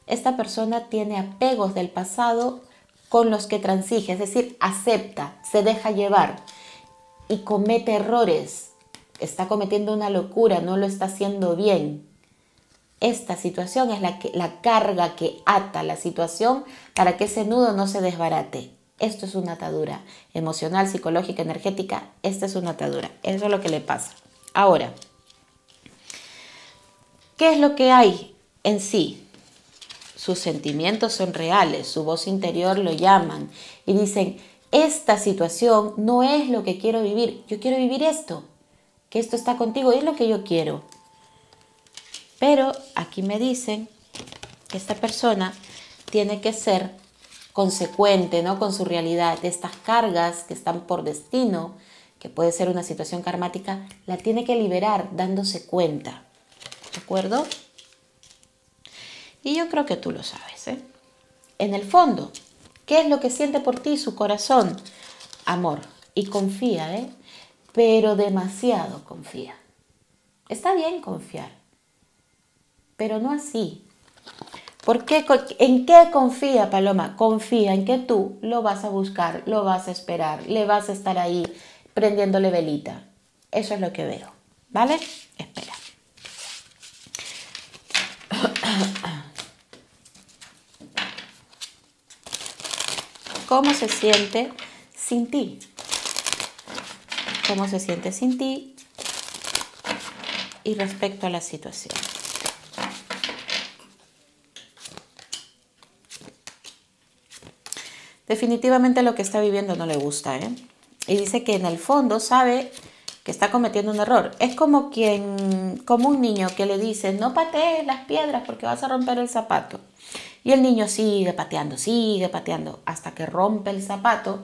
Esta persona tiene apegos del pasado con los que transige, es decir, acepta, se deja llevar y comete errores. Está cometiendo una locura, no lo está haciendo bien. Esta situación es la, que, la carga que ata la situación para que ese nudo no se desbarate. Esto es una atadura emocional, psicológica, energética. Esta es una atadura. Eso es lo que le pasa. Ahora, ¿qué es lo que hay en sí? Sus sentimientos son reales, su voz interior lo llaman y dicen, esta situación no es lo que quiero vivir, yo quiero vivir esto, que esto está contigo y es lo que yo quiero. Pero aquí me dicen que esta persona tiene que ser consecuente ¿no? con su realidad, estas cargas que están por destino, que puede ser una situación karmática, la tiene que liberar dándose cuenta. ¿De acuerdo? Y yo creo que tú lo sabes. ¿eh? En el fondo, ¿qué es lo que siente por ti su corazón? Amor. Y confía, ¿eh? Pero demasiado confía. Está bien confiar. pero no así. ¿Por qué? ¿En qué confía Paloma? Confía en que tú lo vas a buscar, lo vas a esperar, le vas a estar ahí prendiéndole velita. Eso es lo que veo. ¿Vale? Espera. ¿Cómo se siente sin ti? ¿Cómo se siente sin ti? Y respecto a la situación. Definitivamente lo que está viviendo no le gusta, ¿eh? Y dice que en el fondo sabe que está cometiendo un error. Es como quien, como un niño que le dice, no patees las piedras porque vas a romper el zapato. Y el niño sigue pateando, sigue pateando hasta que rompe el zapato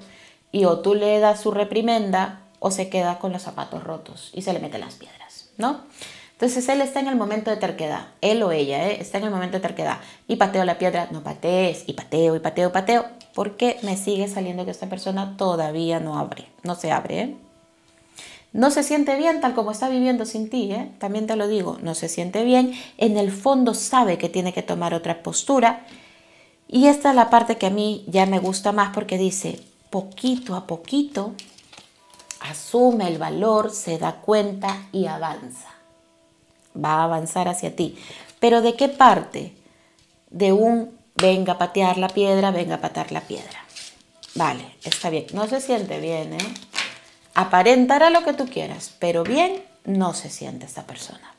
y o tú le das su reprimenda o se queda con los zapatos rotos y se le meten las piedras, ¿no? Entonces él está en el momento de terquedad, él o ella, ¿eh? está en el momento de terquedad. Y pateo la piedra, no patees, y pateo, y pateo, pateo, porque me sigue saliendo que esta persona todavía no abre, no se abre. ¿eh? No se siente bien tal como está viviendo sin ti, ¿eh? también te lo digo, no se siente bien. En el fondo sabe que tiene que tomar otra postura. Y esta es la parte que a mí ya me gusta más porque dice, poquito a poquito, asume el valor, se da cuenta y avanza va a avanzar hacia ti. Pero ¿de qué parte? De un venga a patear la piedra, venga a patear la piedra. Vale, está bien. No se siente bien, ¿eh? Aparentará lo que tú quieras, pero bien no se siente esta persona.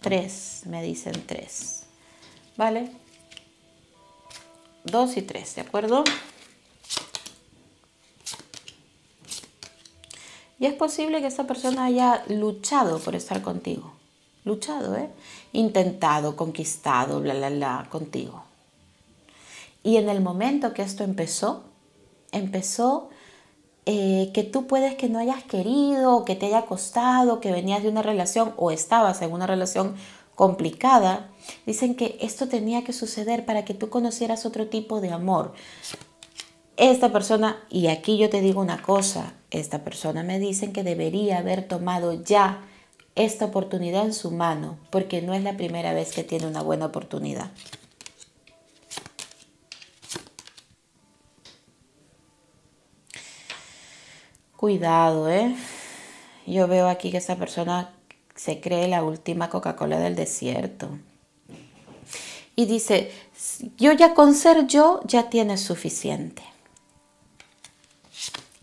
Tres, me dicen tres. ¿Vale? Dos y tres, ¿de acuerdo? Y es posible que esta persona haya luchado por estar contigo. Luchado, ¿eh? Intentado, conquistado, bla, bla, bla, contigo. Y en el momento que esto empezó, empezó eh, que tú puedes que no hayas querido, que te haya costado, que venías de una relación o estabas en una relación complicada, dicen que esto tenía que suceder para que tú conocieras otro tipo de amor. Esta persona, y aquí yo te digo una cosa, esta persona me dicen que debería haber tomado ya esta oportunidad en su mano, porque no es la primera vez que tiene una buena oportunidad. Cuidado, ¿eh? Yo veo aquí que esa persona se cree la última Coca-Cola del desierto. Y dice, yo ya con ser yo ya tienes suficiente.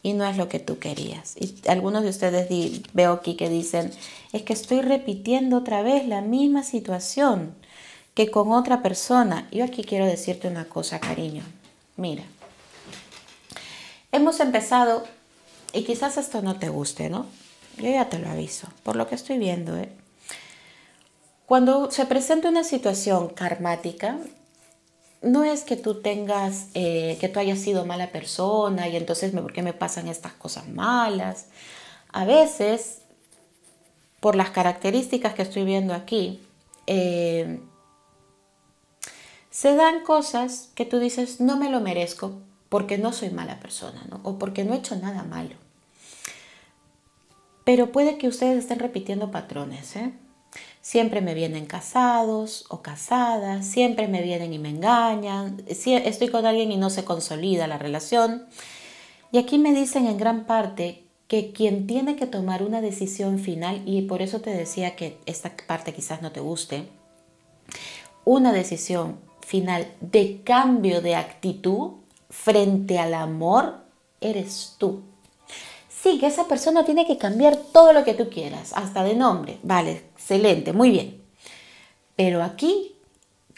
Y no es lo que tú querías. Y algunos de ustedes veo aquí que dicen, es que estoy repitiendo otra vez la misma situación que con otra persona. Yo aquí quiero decirte una cosa, cariño. Mira, hemos empezado y quizás esto no te guste, ¿no? Yo ya te lo aviso, por lo que estoy viendo. ¿eh? Cuando se presenta una situación karmática, no es que tú tengas, eh, que tú hayas sido mala persona y entonces, ¿por qué me pasan estas cosas malas? A veces, por las características que estoy viendo aquí, eh, se dan cosas que tú dices, no me lo merezco porque no soy mala persona, ¿no? O porque no he hecho nada malo. Pero puede que ustedes estén repitiendo patrones. ¿eh? Siempre me vienen casados o casadas, siempre me vienen y me engañan, estoy con alguien y no se consolida la relación. Y aquí me dicen en gran parte que quien tiene que tomar una decisión final, y por eso te decía que esta parte quizás no te guste, una decisión final de cambio de actitud frente al amor, eres tú. Sí, que esa persona tiene que cambiar todo lo que tú quieras, hasta de nombre. Vale, excelente, muy bien. Pero aquí,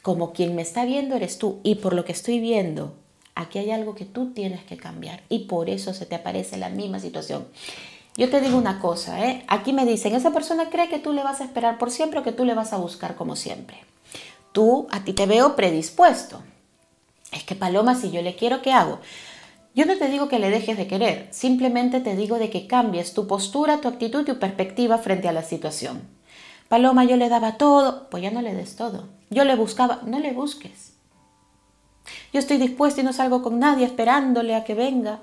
como quien me está viendo eres tú, y por lo que estoy viendo, aquí hay algo que tú tienes que cambiar, y por eso se te aparece la misma situación. Yo te digo una cosa, ¿eh? aquí me dicen, esa persona cree que tú le vas a esperar por siempre o que tú le vas a buscar como siempre. Tú, a ti te veo predispuesto. Es que Paloma, si yo le quiero, ¿qué hago? Yo no te digo que le dejes de querer, simplemente te digo de que cambies tu postura, tu actitud y tu perspectiva frente a la situación. Paloma, yo le daba todo, pues ya no le des todo. Yo le buscaba, no le busques. Yo estoy dispuesto y no salgo con nadie esperándole a que venga.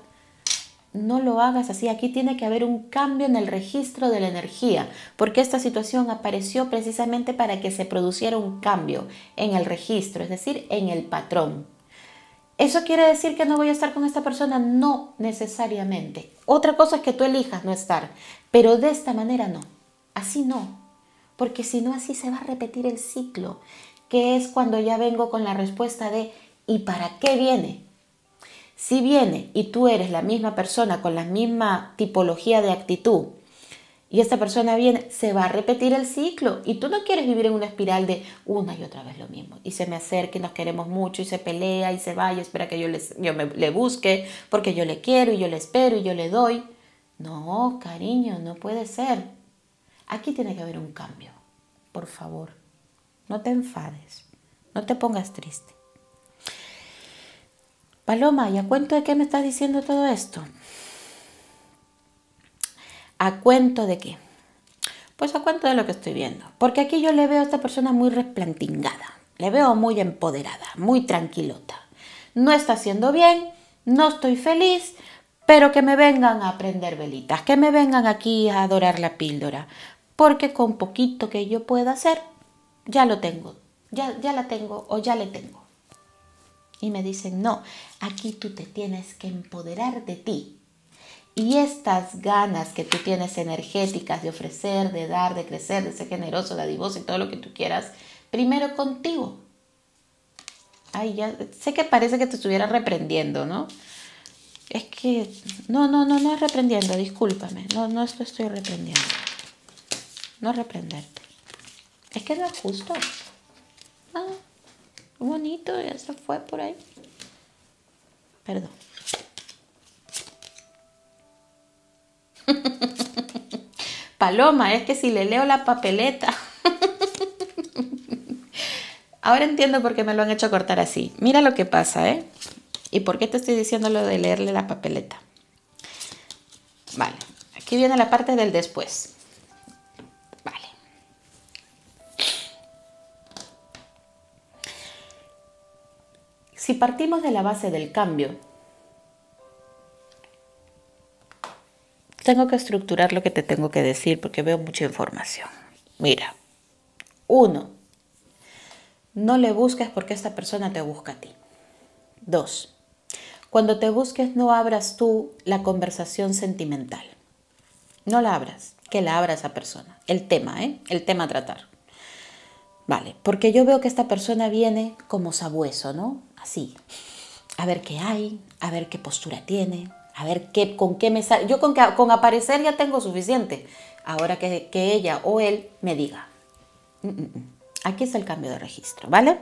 No lo hagas así. Aquí tiene que haber un cambio en el registro de la energía, porque esta situación apareció precisamente para que se produciera un cambio en el registro, es decir, en el patrón. ¿Eso quiere decir que no voy a estar con esta persona? No necesariamente. Otra cosa es que tú elijas no estar, pero de esta manera no. Así no. Porque si no, así se va a repetir el ciclo, que es cuando ya vengo con la respuesta de ¿y para qué viene? Si viene y tú eres la misma persona con la misma tipología de actitud y esta persona viene, se va a repetir el ciclo y tú no quieres vivir en una espiral de una y otra vez lo mismo y se me acerca y nos queremos mucho y se pelea y se va y espera que yo, le busque porque yo le quiero y yo le espero y yo le doy. No, cariño, no puede ser. Aquí tiene que haber un cambio. Por favor, no te enfades, no te pongas triste. Paloma, ¿y a cuento de qué me estás diciendo todo esto? ¿A cuento de qué? Pues a cuento de lo que estoy viendo. Porque aquí yo le veo a esta persona muy resplantingada. Le veo muy empoderada, muy tranquilota. No está haciendo bien, no estoy feliz, pero que me vengan a prender velitas, que me vengan aquí a adorar la píldora. Porque con poquito que yo pueda hacer, ya lo tengo. Ya, ya la tengo o ya le tengo. Y me dicen, no, aquí tú te tienes que empoderar de ti. Y estas ganas que tú tienes energéticas de ofrecer, de dar, de crecer, de ser generoso, de dadivoso y todo lo que tú quieras, primero contigo. Ay, ya sé que parece que te estuviera reprendiendo, ¿no? Es que no, no, no, no es reprendiendo, discúlpame. No, no esto estoy reprendiendo. No reprenderte. Es que no es justo. Ah bonito, ya se fue por ahí. Perdón. *laughs* Paloma, es que si le leo la papeleta. Ahora entiendo por qué me lo han hecho cortar así. Mira lo que pasa, ¿eh? ¿Y por qué te estoy diciendo lo de leerle la papeleta? Vale, aquí viene la parte del después. Si partimos de la base del cambio, tengo que estructurar lo que te tengo que decir porque veo mucha información. Mira, uno, no le busques porque esta persona te busca a ti. Dos, cuando te busques no abras tú la conversación sentimental. No la abras, que la abra esa persona. El tema, ¿eh? El tema a tratar. Vale, porque yo veo que esta persona viene como sabueso, ¿no? así, a ver qué hay, a ver qué postura tiene, a ver qué, con qué me sale. Yo con, con aparecer ya tengo suficiente. Ahora que, que ella o él me diga. Mm, mm, mm. Aquí está el cambio de registro, ¿vale?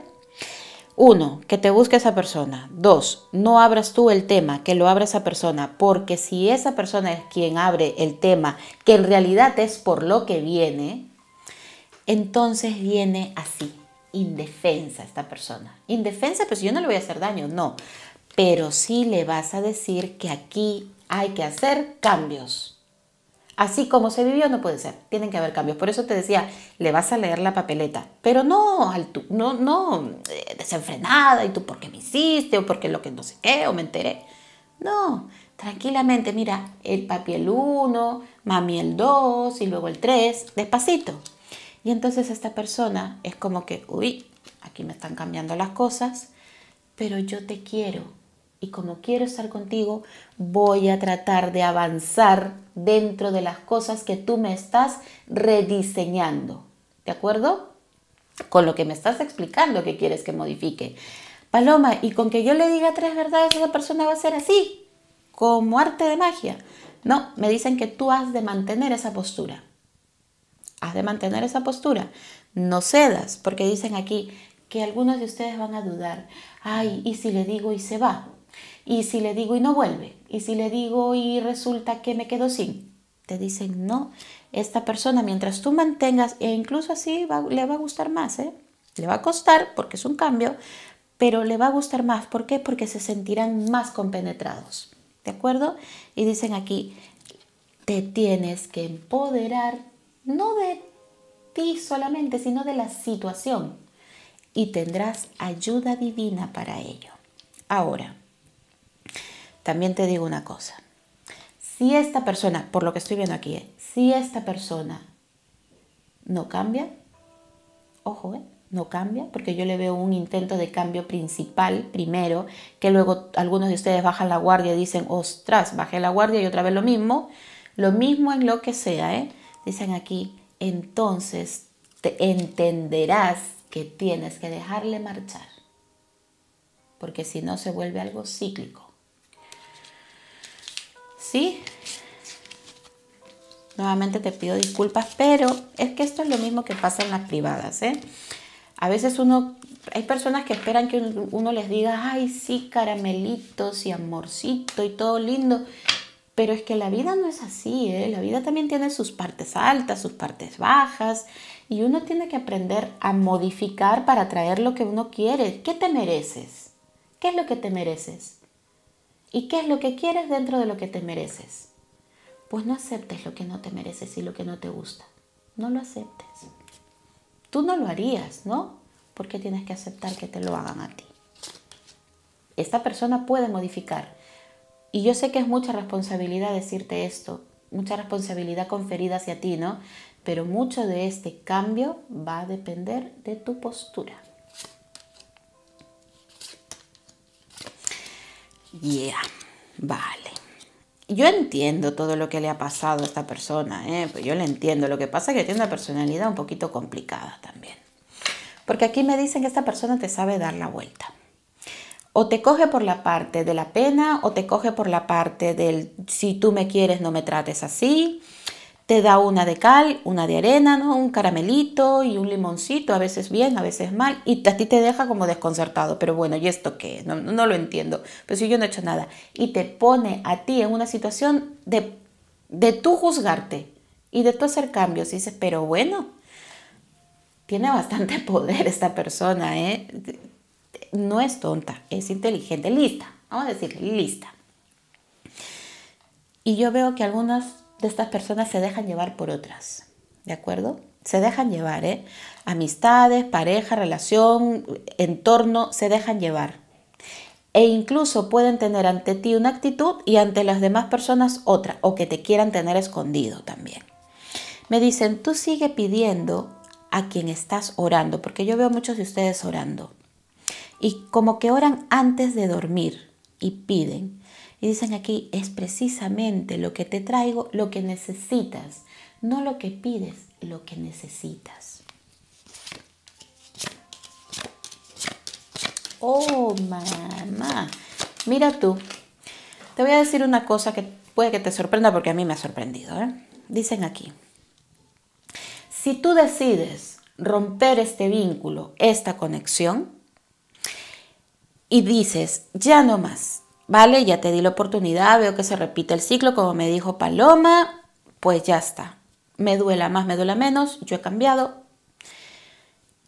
Uno, que te busque esa persona. Dos, no abras tú el tema, que lo abra esa persona, porque si esa persona es quien abre el tema, que en realidad es por lo que viene, entonces viene así indefensa esta persona. Indefensa, pues yo no le voy a hacer daño, no. Pero sí le vas a decir que aquí hay que hacer cambios. Así como se vivió no puede ser, tienen que haber cambios. Por eso te decía, le vas a leer la papeleta, pero no, no, no eh, desenfrenada y tú por qué me hiciste o porque lo que no sé qué o me enteré. No, tranquilamente, mira, el papi el 1, mami el 2 y luego el 3, despacito. Y entonces esta persona es como que, uy, aquí me están cambiando las cosas, pero yo te quiero. Y como quiero estar contigo, voy a tratar de avanzar dentro de las cosas que tú me estás rediseñando. ¿De acuerdo? Con lo que me estás explicando que quieres que modifique. Paloma, y con que yo le diga tres verdades, esa persona va a ser así, como arte de magia. No, me dicen que tú has de mantener esa postura. Has de mantener esa postura. No cedas, porque dicen aquí que algunos de ustedes van a dudar. Ay, ¿y si le digo y se va? ¿Y si le digo y no vuelve? ¿Y si le digo y resulta que me quedo sin? Te dicen, no, esta persona mientras tú mantengas, e incluso así le va a gustar más, ¿eh? Le va a costar porque es un cambio, pero le va a gustar más. ¿Por qué? Porque se sentirán más compenetrados. ¿De acuerdo? Y dicen aquí, te tienes que empoderar no de ti solamente, sino de la situación. Y tendrás ayuda divina para ello. Ahora, también te digo una cosa. Si esta persona, por lo que estoy viendo aquí, ¿eh? si esta persona no cambia, ojo, ¿eh? no cambia, porque yo le veo un intento de cambio principal primero, que luego algunos de ustedes bajan la guardia y dicen, ostras, bajé la guardia y otra vez lo mismo, lo mismo en lo que sea, ¿eh? dicen aquí, entonces te entenderás que tienes que dejarle marchar, porque si no se vuelve algo cíclico. ¿Sí? Nuevamente te pido disculpas, pero es que esto es lo mismo que pasa en las privadas, ¿eh? A veces uno, hay personas que esperan que uno les diga, ay, sí, caramelitos y amorcito y todo lindo. Pero es que la vida no es así, ¿eh? la vida también tiene sus partes altas, sus partes bajas, y uno tiene que aprender a modificar para atraer lo que uno quiere. ¿Qué te mereces? ¿Qué es lo que te mereces? ¿Y qué es lo que quieres dentro de lo que te mereces? Pues no aceptes lo que no te mereces y lo que no te gusta. No lo aceptes. Tú no lo harías, ¿no? Porque tienes que aceptar que te lo hagan a ti. Esta persona puede modificar. Y yo sé que es mucha responsabilidad decirte esto, mucha responsabilidad conferida hacia ti, ¿no? Pero mucho de este cambio va a depender de tu postura. Yeah, vale. Yo entiendo todo lo que le ha pasado a esta persona, ¿eh? pues yo le entiendo. Lo que pasa es que tiene una personalidad un poquito complicada también. Porque aquí me dicen que esta persona te sabe dar la vuelta. O te coge por la parte de la pena o te coge por la parte del si tú me quieres no me trates así te da una de cal, una de arena, ¿no? un caramelito y un limoncito, a veces bien, a veces mal, y a ti te deja como desconcertado, pero bueno, ¿y esto qué? No, no lo entiendo, pero si yo no he hecho nada, y te pone a ti en una situación de, de tú juzgarte y de tú hacer cambios, y dices, pero bueno, tiene bastante *laughs* poder esta persona, ¿eh? No es tonta, es inteligente, lista, vamos a decir, lista. Y yo veo que algunas de estas personas se dejan llevar por otras, ¿de acuerdo? Se dejan llevar, ¿eh? Amistades, pareja, relación, entorno, se dejan llevar. E incluso pueden tener ante ti una actitud y ante las demás personas otra, o que te quieran tener escondido también. Me dicen, tú sigue pidiendo a quien estás orando, porque yo veo muchos de ustedes orando. Y como que oran antes de dormir y piden. Dicen aquí, es precisamente lo que te traigo, lo que necesitas, no lo que pides, lo que necesitas. Oh, mamá. Mira tú. Te voy a decir una cosa que puede que te sorprenda porque a mí me ha sorprendido. ¿eh? Dicen aquí, si tú decides romper este vínculo, esta conexión, y dices, ya no más, ¿vale? Ya te di la oportunidad, veo que se repite el ciclo, como me dijo Paloma, pues ya está. Me duela más, me duela menos, yo he cambiado.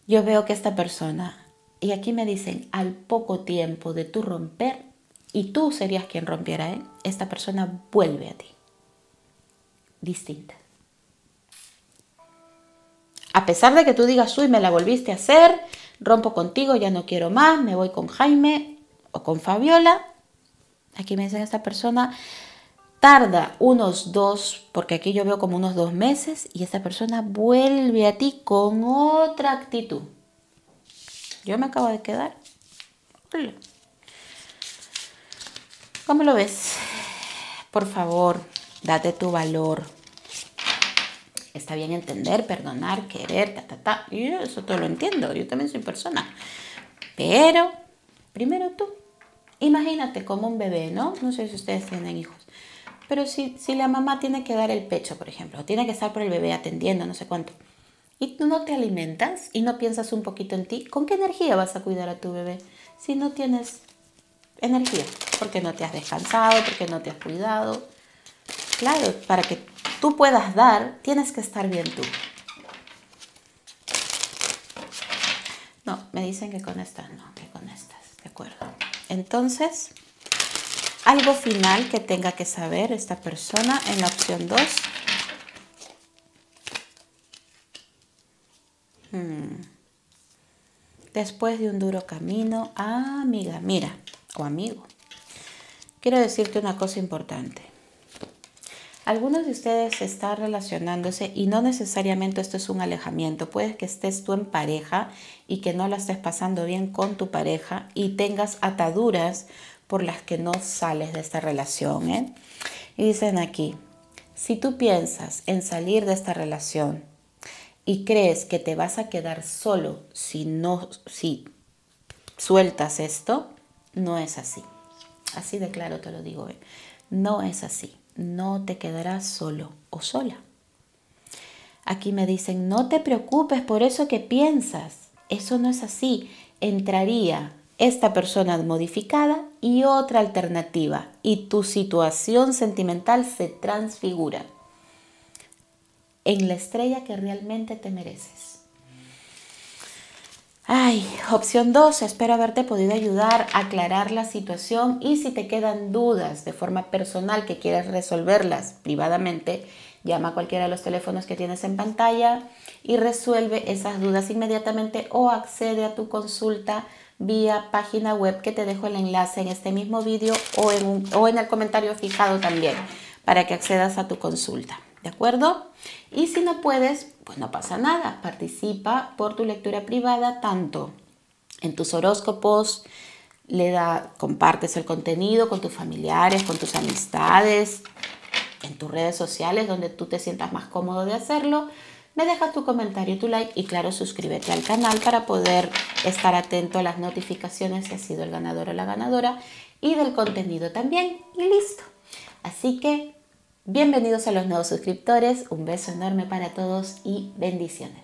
Yo veo que esta persona, y aquí me dicen, al poco tiempo de tu romper, y tú serías quien rompiera, ¿eh? esta persona vuelve a ti. Distinta. A pesar de que tú digas, uy, me la volviste a hacer, rompo contigo, ya no quiero más, me voy con Jaime o con Fabiola, Aquí me dicen esta persona tarda unos dos, porque aquí yo veo como unos dos meses, y esta persona vuelve a ti con otra actitud. Yo me acabo de quedar. ¿Cómo lo ves? Por favor, date tu valor. Está bien entender, perdonar, querer, ta, ta, ta. Y eso todo lo entiendo. Yo también soy persona. Pero, primero tú. Imagínate como un bebé, ¿no? No sé si ustedes tienen hijos. Pero si, si la mamá tiene que dar el pecho, por ejemplo, tiene que estar por el bebé atendiendo, no sé cuánto, y tú no te alimentas y no piensas un poquito en ti, ¿con qué energía vas a cuidar a tu bebé si no tienes energía? Porque no te has descansado, porque no te has cuidado. Claro, para que tú puedas dar, tienes que estar bien tú. No, me dicen que con estas no, que con estas, de acuerdo. Entonces, algo final que tenga que saber esta persona en la opción 2. Hmm. Después de un duro camino, amiga, mira, o amigo. Quiero decirte una cosa importante. Algunos de ustedes están relacionándose y no necesariamente esto es un alejamiento. Puede que estés tú en pareja y que no la estés pasando bien con tu pareja y tengas ataduras por las que no sales de esta relación. ¿eh? Y dicen aquí, si tú piensas en salir de esta relación y crees que te vas a quedar solo si no, si sueltas esto, no es así. Así de claro te lo digo. ¿eh? No es así no te quedarás solo o sola. Aquí me dicen, no te preocupes por eso que piensas. Eso no es así. Entraría esta persona modificada y otra alternativa y tu situación sentimental se transfigura en la estrella que realmente te mereces. Ay, opción 2, espero haberte podido ayudar a aclarar la situación y si te quedan dudas de forma personal que quieres resolverlas privadamente, llama a cualquiera de los teléfonos que tienes en pantalla y resuelve esas dudas inmediatamente o accede a tu consulta vía página web que te dejo el enlace en este mismo vídeo o en, o en el comentario fijado también para que accedas a tu consulta. ¿De acuerdo? Y si no puedes, pues no pasa nada. Participa por tu lectura privada tanto en tus horóscopos, le da, compartes el contenido con tus familiares, con tus amistades, en tus redes sociales donde tú te sientas más cómodo de hacerlo. Me dejas tu comentario, tu like y claro, suscríbete al canal para poder estar atento a las notificaciones si has sido el ganador o la ganadora y del contenido también. Y listo. Así que Bienvenidos a los nuevos suscriptores, un beso enorme para todos y bendiciones.